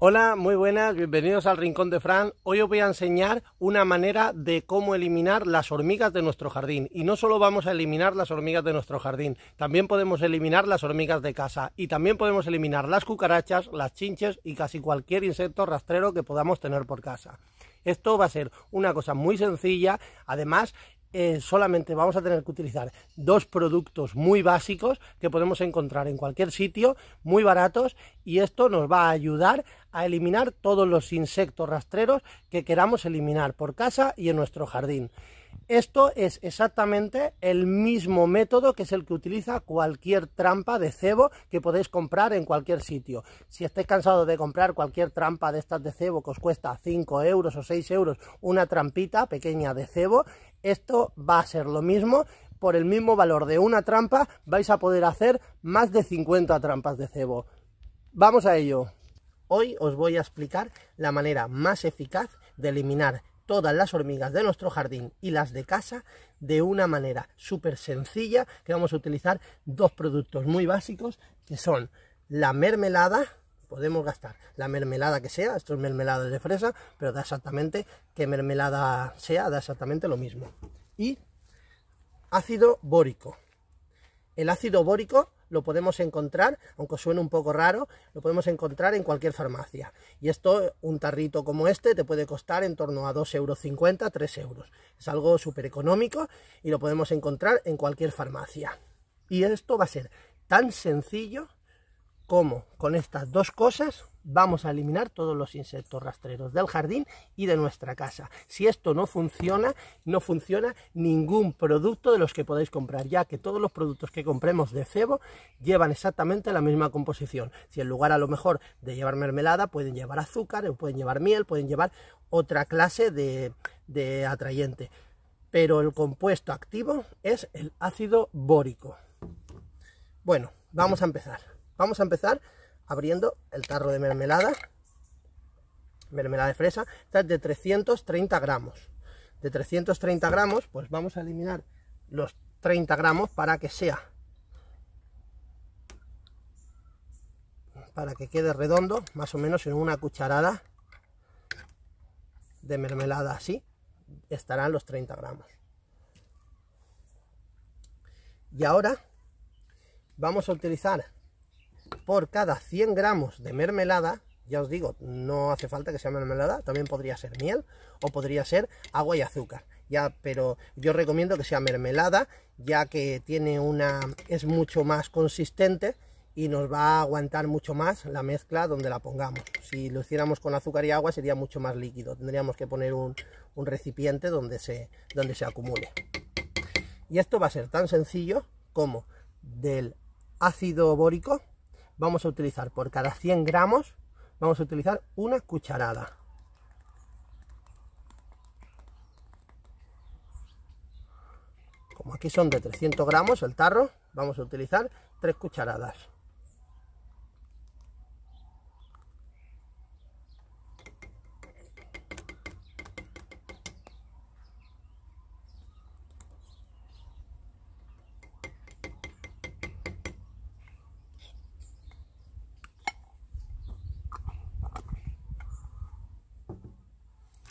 Hola, muy buenas, bienvenidos al Rincón de Fran. Hoy os voy a enseñar una manera de cómo eliminar las hormigas de nuestro jardín. Y no solo vamos a eliminar las hormigas de nuestro jardín, también podemos eliminar las hormigas de casa. Y también podemos eliminar las cucarachas, las chinches y casi cualquier insecto rastrero que podamos tener por casa. Esto va a ser una cosa muy sencilla, además eh, solamente vamos a tener que utilizar dos productos muy básicos que podemos encontrar en cualquier sitio, muy baratos, y esto nos va a ayudar a eliminar todos los insectos rastreros que queramos eliminar por casa y en nuestro jardín. Esto es exactamente el mismo método que es el que utiliza cualquier trampa de cebo que podéis comprar en cualquier sitio. Si estáis cansados de comprar cualquier trampa de estas de cebo que os cuesta 5 euros o 6 euros una trampita pequeña de cebo, esto va a ser lo mismo. Por el mismo valor de una trampa vais a poder hacer más de 50 trampas de cebo. Vamos a ello. Hoy os voy a explicar la manera más eficaz de eliminar todas las hormigas de nuestro jardín y las de casa de una manera súper sencilla que vamos a utilizar dos productos muy básicos que son la mermelada podemos gastar la mermelada que sea, esto es mermelada de fresa, pero da exactamente que mermelada sea, da exactamente lo mismo. Y ácido bórico. El ácido bórico lo podemos encontrar, aunque suene un poco raro, lo podemos encontrar en cualquier farmacia. Y esto, un tarrito como este, te puede costar en torno a 2,50 euros, 3 euros. Es algo súper económico y lo podemos encontrar en cualquier farmacia. Y esto va a ser tan sencillo como con estas dos cosas vamos a eliminar todos los insectos rastreros del jardín y de nuestra casa. Si esto no funciona, no funciona ningún producto de los que podáis comprar, ya que todos los productos que compremos de cebo llevan exactamente la misma composición. Si en lugar a lo mejor de llevar mermelada, pueden llevar azúcar, pueden llevar miel, pueden llevar otra clase de, de atrayente. Pero el compuesto activo es el ácido bórico. Bueno, vamos a empezar. Vamos a empezar abriendo el tarro de mermelada. Mermelada de fresa. Esta es de 330 gramos. De 330 gramos, pues vamos a eliminar los 30 gramos para que sea para que quede redondo, más o menos en una cucharada de mermelada así, estarán los 30 gramos. Y ahora vamos a utilizar por cada 100 gramos de mermelada, ya os digo, no hace falta que sea mermelada, también podría ser miel o podría ser agua y azúcar. Ya, pero yo recomiendo que sea mermelada, ya que tiene una es mucho más consistente y nos va a aguantar mucho más la mezcla donde la pongamos. Si lo hiciéramos con azúcar y agua sería mucho más líquido. Tendríamos que poner un, un recipiente donde se, donde se acumule. Y esto va a ser tan sencillo como del ácido bórico vamos a utilizar por cada 100 gramos, vamos a utilizar una cucharada. Como aquí son de 300 gramos el tarro, vamos a utilizar 3 cucharadas.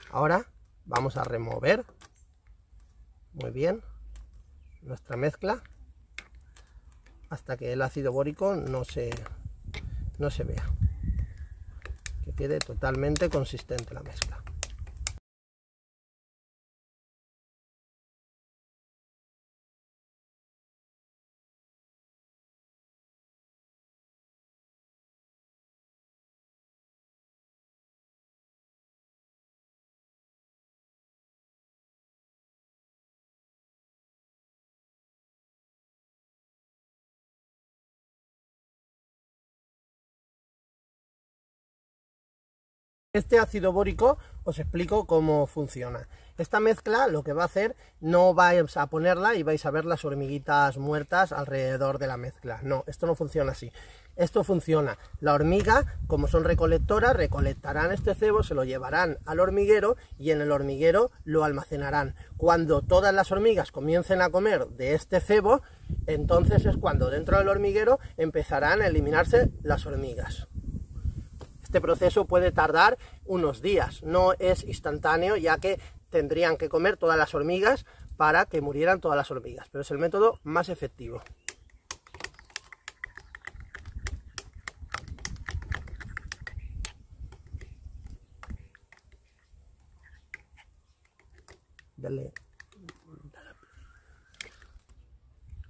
Ahora vamos a remover muy bien nuestra mezcla hasta que el ácido bórico no se, no se vea. Que quede totalmente consistente la mezcla. Este ácido bórico os explico cómo funciona. Esta mezcla lo que va a hacer, no vais a ponerla y vais a ver las hormiguitas muertas alrededor de la mezcla. No, esto no funciona así. Esto funciona, la hormiga, como son recolectoras, recolectarán este cebo, se lo llevarán al hormiguero y en el hormiguero lo almacenarán. Cuando todas las hormigas comiencen a comer de este cebo, entonces es cuando dentro del hormiguero empezarán a eliminarse las hormigas. Este proceso puede tardar unos días, no es instantáneo, ya que tendrían que comer todas las hormigas para que murieran todas las hormigas, pero es el método más efectivo.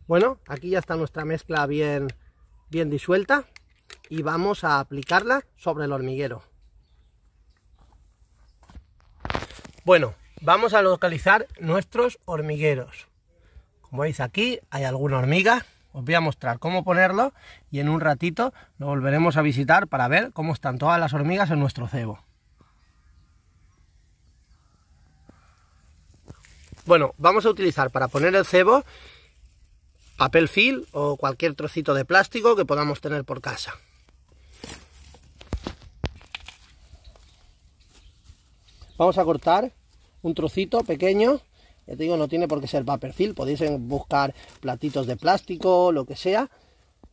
Bueno, aquí ya está nuestra mezcla bien, bien disuelta y vamos a aplicarla sobre el hormiguero. Bueno, vamos a localizar nuestros hormigueros. Como veis aquí hay alguna hormiga, os voy a mostrar cómo ponerlo y en un ratito lo volveremos a visitar para ver cómo están todas las hormigas en nuestro cebo. Bueno, vamos a utilizar para poner el cebo papel film o cualquier trocito de plástico que podamos tener por casa. Vamos a cortar un trocito pequeño, ya te digo, no tiene por qué ser papel film, podéis buscar platitos de plástico, lo que sea.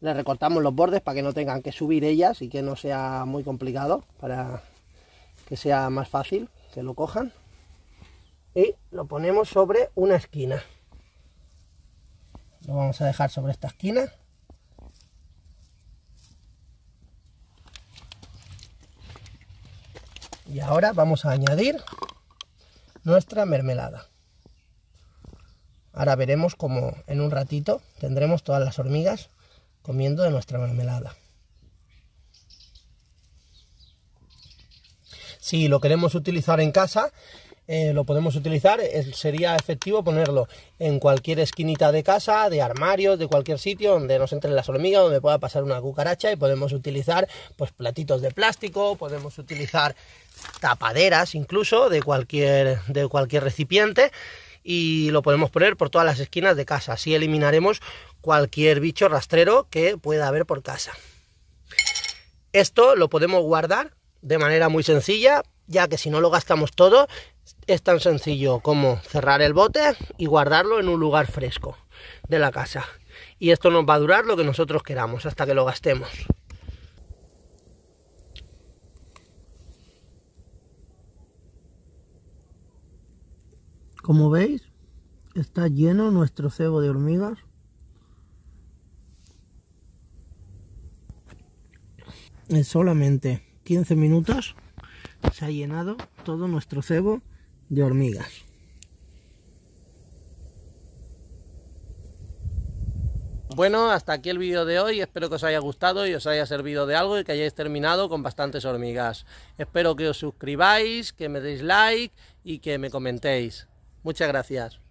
Le recortamos los bordes para que no tengan que subir ellas y que no sea muy complicado, para que sea más fácil que lo cojan y lo ponemos sobre una esquina. Lo vamos a dejar sobre esta esquina. Y ahora vamos a añadir nuestra mermelada. Ahora veremos cómo en un ratito tendremos todas las hormigas comiendo de nuestra mermelada. Si lo queremos utilizar en casa, eh, lo podemos utilizar, sería efectivo ponerlo en cualquier esquinita de casa, de armarios, de cualquier sitio donde nos entren las hormigas, donde pueda pasar una cucaracha y podemos utilizar pues platitos de plástico, podemos utilizar tapaderas incluso de cualquier, de cualquier recipiente y lo podemos poner por todas las esquinas de casa, así eliminaremos cualquier bicho rastrero que pueda haber por casa. Esto lo podemos guardar de manera muy sencilla, ya que si no lo gastamos todo, es tan sencillo como cerrar el bote y guardarlo en un lugar fresco de la casa. Y esto nos va a durar lo que nosotros queramos hasta que lo gastemos. Como veis, está lleno nuestro cebo de hormigas. En solamente 15 minutos se ha llenado todo nuestro cebo de hormigas. Bueno, hasta aquí el vídeo de hoy, espero que os haya gustado y os haya servido de algo y que hayáis terminado con bastantes hormigas. Espero que os suscribáis, que me deis like y que me comentéis. Muchas gracias.